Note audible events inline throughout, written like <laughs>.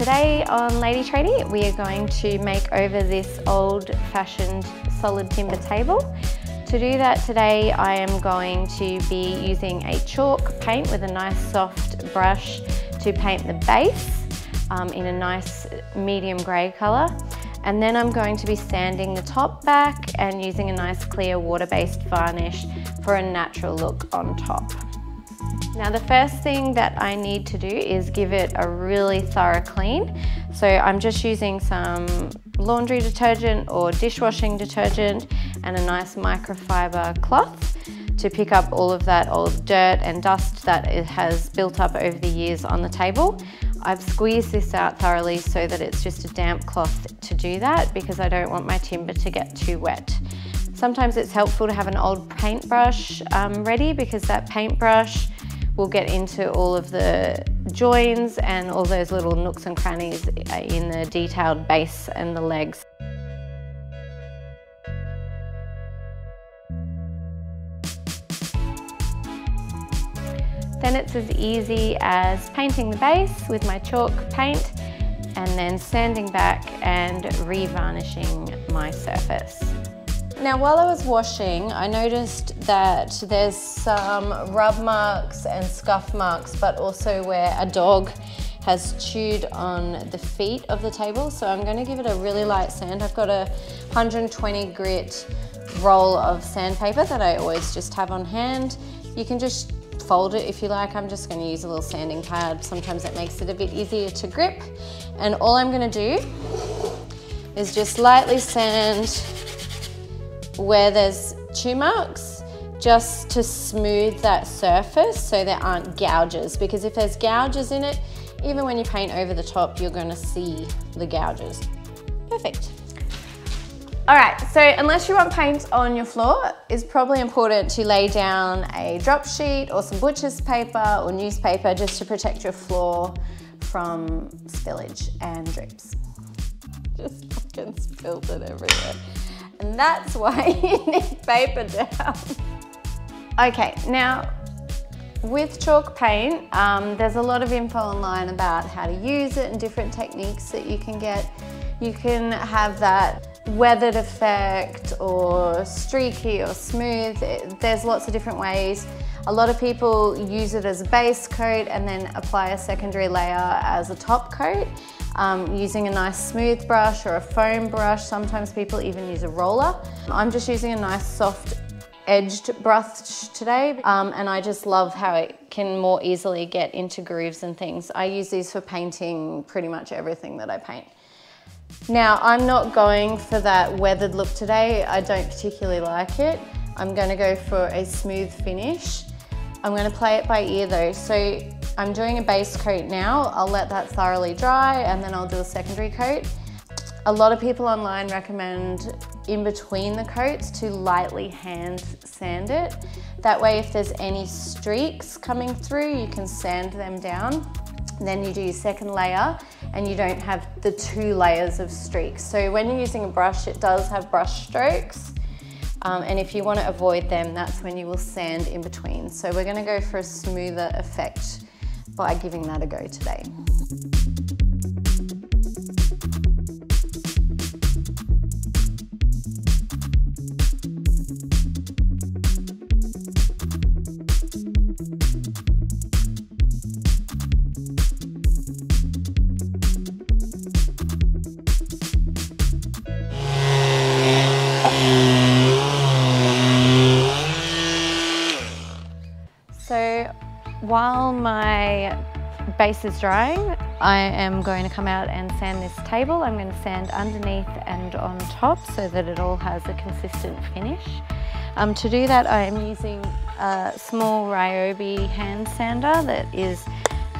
Today on Lady Tradie we are going to make over this old fashioned solid timber table. To do that today I am going to be using a chalk paint with a nice soft brush to paint the base um, in a nice medium grey colour and then I'm going to be sanding the top back and using a nice clear water-based varnish for a natural look on top. Now the first thing that I need to do is give it a really thorough clean. So I'm just using some laundry detergent or dishwashing detergent and a nice microfiber cloth to pick up all of that old dirt and dust that it has built up over the years on the table. I've squeezed this out thoroughly so that it's just a damp cloth to do that because I don't want my timber to get too wet. Sometimes it's helpful to have an old paintbrush um, ready because that paintbrush We'll get into all of the joins and all those little nooks and crannies in the detailed base and the legs. Then it's as easy as painting the base with my chalk paint and then sanding back and re-varnishing my surface. Now while I was washing, I noticed that there's some rub marks and scuff marks, but also where a dog has chewed on the feet of the table. So I'm gonna give it a really light sand. I've got a 120 grit roll of sandpaper that I always just have on hand. You can just fold it if you like. I'm just gonna use a little sanding pad. Sometimes it makes it a bit easier to grip. And all I'm gonna do is just lightly sand where there's chew marks just to smooth that surface so there aren't gouges because if there's gouges in it, even when you paint over the top, you're gonna see the gouges. Perfect. All right, so unless you want paint on your floor, it's probably important to lay down a drop sheet or some butcher's paper or newspaper just to protect your floor from spillage and drips. <laughs> Just fucking spilled it everywhere. And that's why <laughs> you need paper down. Okay, now with chalk paint, um, there's a lot of info online about how to use it and different techniques that you can get. You can have that weathered effect or streaky or smooth. There's lots of different ways. A lot of people use it as a base coat and then apply a secondary layer as a top coat um, using a nice smooth brush or a foam brush. Sometimes people even use a roller. I'm just using a nice soft edged brush today um, and I just love how it can more easily get into grooves and things. I use these for painting pretty much everything that I paint. Now I'm not going for that weathered look today. I don't particularly like it. I'm going to go for a smooth finish. I'm going to play it by ear though. So I'm doing a base coat now. I'll let that thoroughly dry and then I'll do a secondary coat. A lot of people online recommend in between the coats to lightly hand sand it. That way if there's any streaks coming through, you can sand them down. Then you do your second layer and you don't have the two layers of streaks. So when you're using a brush, it does have brush strokes. Um, and if you want to avoid them, that's when you will sand in between. So we're going to go for a smoother effect by giving that a go today. While my base is drying, I am going to come out and sand this table. I'm going to sand underneath and on top so that it all has a consistent finish. Um, to do that, I am using a small Ryobi hand sander that is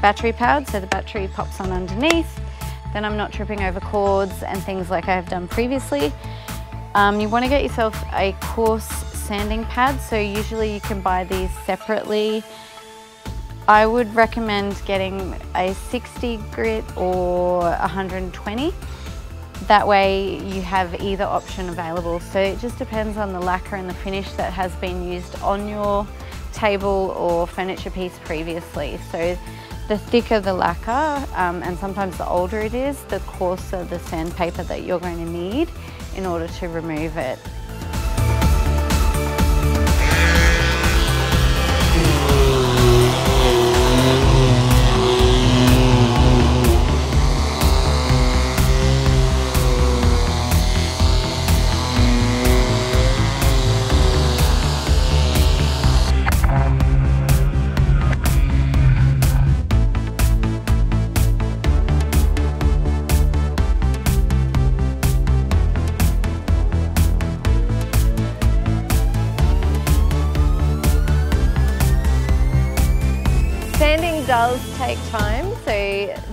battery powered, so the battery pops on underneath. Then I'm not tripping over cords and things like I've done previously. Um, you want to get yourself a coarse sanding pad, so usually you can buy these separately. I would recommend getting a 60 grit or 120. That way you have either option available. So it just depends on the lacquer and the finish that has been used on your table or furniture piece previously. So the thicker the lacquer um, and sometimes the older it is, the coarser the sandpaper that you're going to need in order to remove it.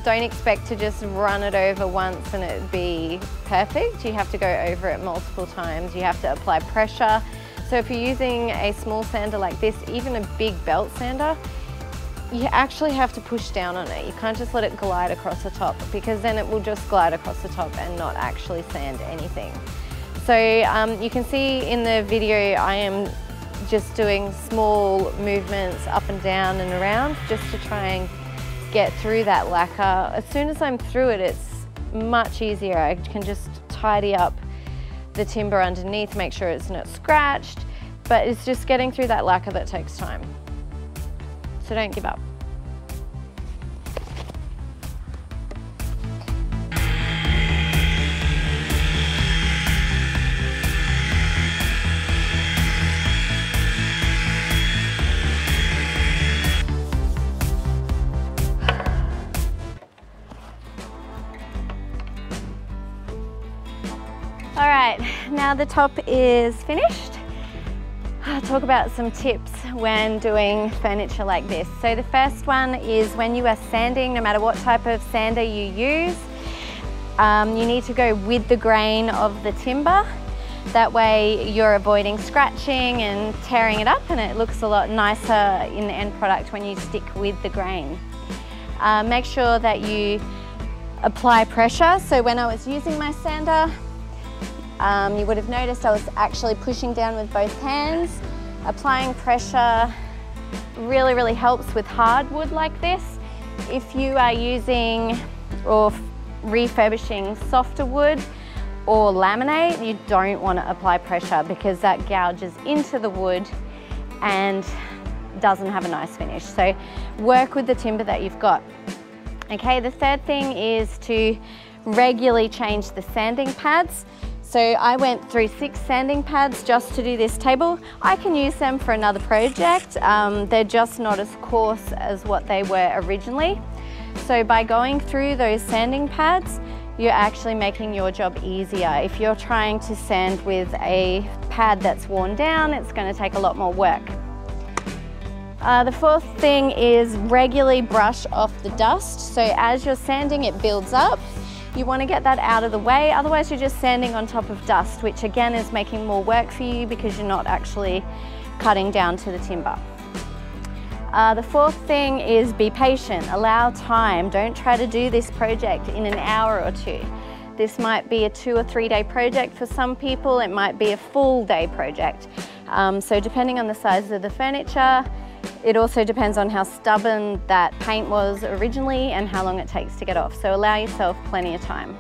Don't expect to just run it over once and it be perfect. You have to go over it multiple times. You have to apply pressure. So if you're using a small sander like this, even a big belt sander, you actually have to push down on it. You can't just let it glide across the top because then it will just glide across the top and not actually sand anything. So um, you can see in the video I am just doing small movements up and down and around just to try and get through that lacquer. As soon as I'm through it, it's much easier. I can just tidy up the timber underneath, make sure it's not scratched, but it's just getting through that lacquer that takes time. So don't give up. All right, now the top is finished. I'll talk about some tips when doing furniture like this. So the first one is when you are sanding, no matter what type of sander you use, um, you need to go with the grain of the timber. That way you're avoiding scratching and tearing it up and it looks a lot nicer in the end product when you stick with the grain. Uh, make sure that you apply pressure. So when I was using my sander, um, you would have noticed I was actually pushing down with both hands. Applying pressure really, really helps with hardwood like this. If you are using or refurbishing softer wood or laminate, you don't want to apply pressure because that gouges into the wood and doesn't have a nice finish. So work with the timber that you've got. Okay, the third thing is to regularly change the sanding pads. So I went through six sanding pads just to do this table. I can use them for another project. Um, they're just not as coarse as what they were originally. So by going through those sanding pads, you're actually making your job easier. If you're trying to sand with a pad that's worn down, it's going to take a lot more work. Uh, the fourth thing is regularly brush off the dust. So as you're sanding, it builds up. You want to get that out of the way, otherwise you're just sanding on top of dust, which again is making more work for you because you're not actually cutting down to the timber. Uh, the fourth thing is be patient, allow time. Don't try to do this project in an hour or two. This might be a two or three day project for some people, it might be a full day project. Um, so depending on the size of the furniture, it also depends on how stubborn that paint was originally and how long it takes to get off, so allow yourself plenty of time.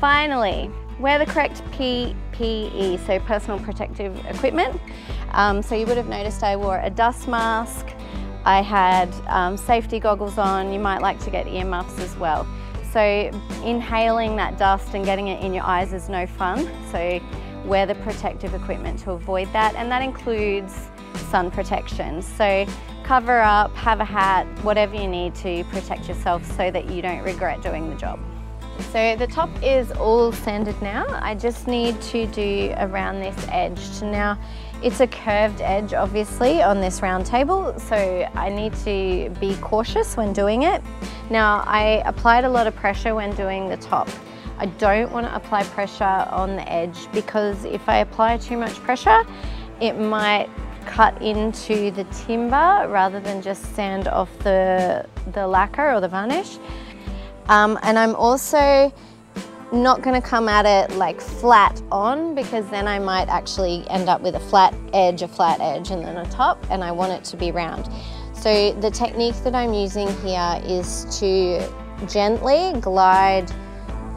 Finally, wear the correct PPE, so personal protective equipment. Um, so you would have noticed I wore a dust mask, I had um, safety goggles on, you might like to get earmuffs as well. So inhaling that dust and getting it in your eyes is no fun, so wear the protective equipment to avoid that, and that includes sun protection. So cover up, have a hat, whatever you need to protect yourself so that you don't regret doing the job. So the top is all sanded now. I just need to do around this edge. Now it's a curved edge obviously on this round table so I need to be cautious when doing it. Now I applied a lot of pressure when doing the top. I don't want to apply pressure on the edge because if I apply too much pressure it might cut into the timber rather than just sand off the, the lacquer or the varnish. Um, and I'm also not going to come at it like flat on because then I might actually end up with a flat edge, a flat edge and then a top and I want it to be round. So the technique that I'm using here is to gently glide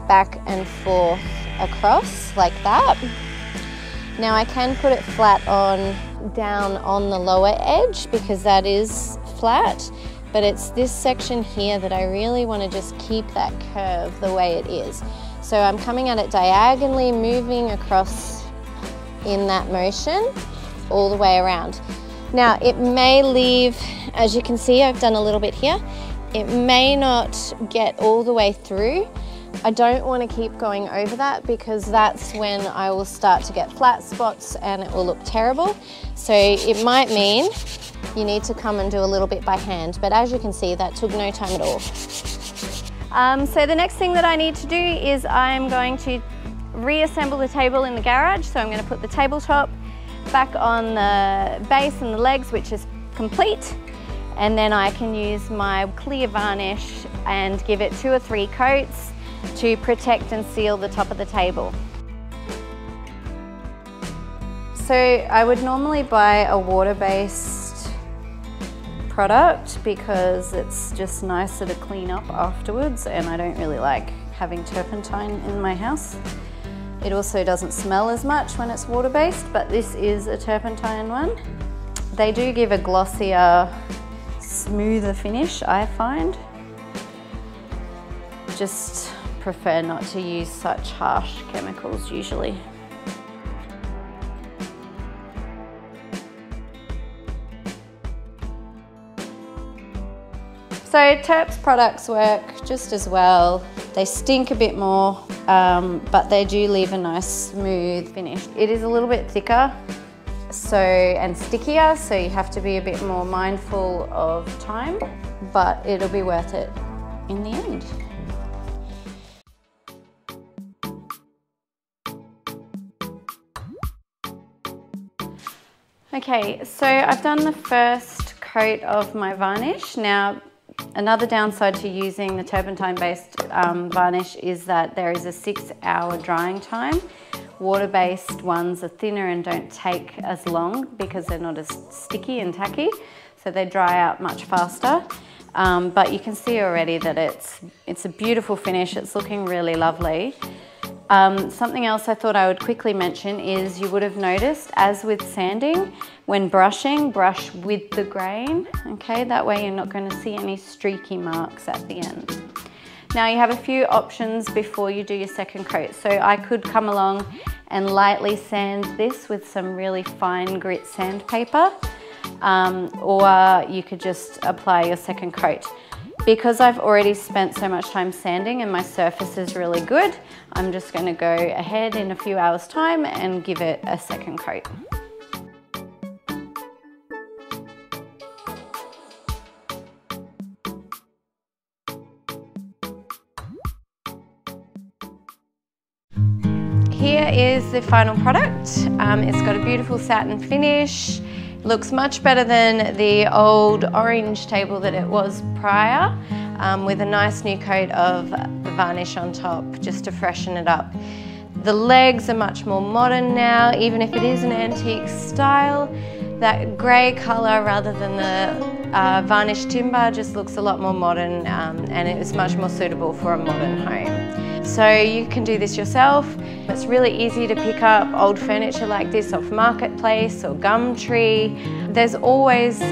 back and forth across like that. Now I can put it flat on down on the lower edge because that is flat, but it's this section here that I really want to just keep that curve the way it is. So I'm coming at it diagonally, moving across in that motion all the way around. Now it may leave, as you can see, I've done a little bit here. It may not get all the way through. I don't want to keep going over that because that's when I will start to get flat spots and it will look terrible. So it might mean you need to come and do a little bit by hand. But as you can see, that took no time at all. Um, so the next thing that I need to do is I'm going to reassemble the table in the garage. So I'm going to put the tabletop back on the base and the legs, which is complete. And then I can use my clear varnish and give it two or three coats to protect and seal the top of the table. So I would normally buy a water-based product because it's just nicer to clean up afterwards and I don't really like having turpentine in my house. It also doesn't smell as much when it's water-based, but this is a turpentine one. They do give a glossier, smoother finish, I find. Just prefer not to use such harsh chemicals usually. So Terps products work just as well. They stink a bit more, um, but they do leave a nice smooth finish. It is a little bit thicker so and stickier, so you have to be a bit more mindful of time, but it'll be worth it in the end. Okay, so I've done the first coat of my varnish. Now, another downside to using the turpentine-based um, varnish is that there is a six hour drying time. Water-based ones are thinner and don't take as long because they're not as sticky and tacky, so they dry out much faster. Um, but you can see already that it's, it's a beautiful finish, it's looking really lovely. Um, something else I thought I would quickly mention is you would have noticed, as with sanding, when brushing, brush with the grain, okay? That way you're not gonna see any streaky marks at the end. Now you have a few options before you do your second coat. So I could come along and lightly sand this with some really fine grit sandpaper, um, or you could just apply your second coat. Because I've already spent so much time sanding and my surface is really good, I'm just gonna go ahead in a few hours time and give it a second coat. Here is the final product. Um, it's got a beautiful satin finish. Looks much better than the old orange table that it was prior um, with a nice new coat of varnish on top just to freshen it up. The legs are much more modern now, even if it is an antique style. That grey colour rather than the uh, varnished timber just looks a lot more modern um, and it is much more suitable for a modern home. So you can do this yourself. It's really easy to pick up old furniture like this off Marketplace or Gumtree. There's always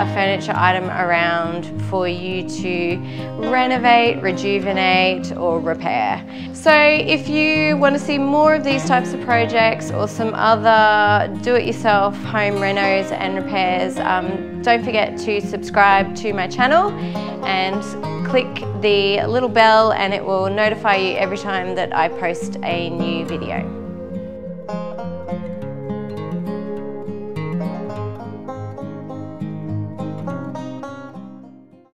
a furniture item around for you to renovate, rejuvenate or repair. So if you want to see more of these types of projects or some other do-it-yourself home renos and repairs, um, don't forget to subscribe to my channel and click the little bell and it will notify you every time that I post a new video.